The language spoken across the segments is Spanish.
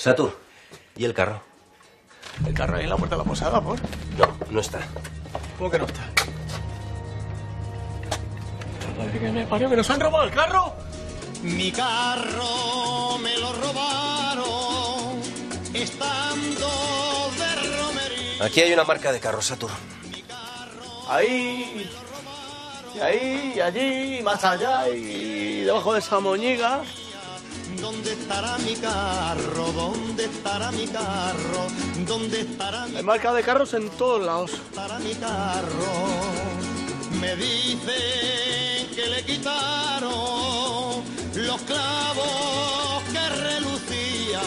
Satur, ¿y el carro? El carro ahí en la puerta de la posada, por. No, no está. ¿Cómo que no está? Madre que me parió, que nos han robado el carro. Mi carro me lo robaron estando de romería. Aquí hay una marca de carro, Satur. Ahí. Y ahí, y allí, y más allá, y debajo de esa moñiga. ¿Dónde estará mi carro? ¿Dónde estará mi carro? ¿Dónde estará mi Hay marca de carros en todos lados. estará mi carro? Me dicen que le quitaron los clavos que relucían.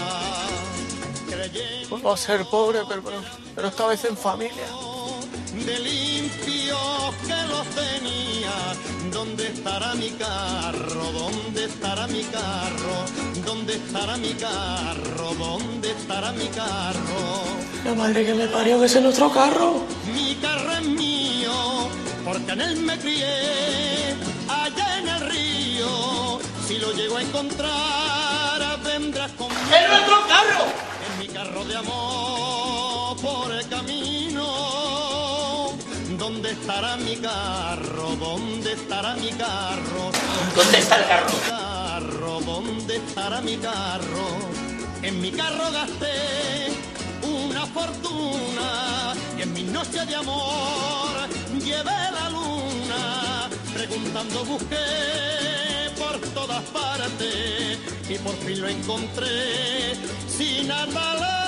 Creyendo Pues va a ser pobre, pero, pero, pero esta vez en familia. de limpios que los tenía. ¿Dónde estará mi carro? ¿Dónde estará mi carro? ¿Dónde estará mi carro? ¿Dónde estará mi carro? La madre que me parió, que ese es nuestro carro. Mi carro es mío, porque en él me crié, allá en el río. Si lo llego a encontrar, vendrás conmigo. ¡Es nuestro carro! En mi carro de amor por el camino. ¿Dónde estará mi carro? ¿Dónde estará mi carro? ¿Dónde está el carro? ¿Dónde estará mi carro? En mi carro gasté una fortuna y en mi noche de amor llevé la luna. Preguntando busqué por todas partes y por fin lo encontré sin nada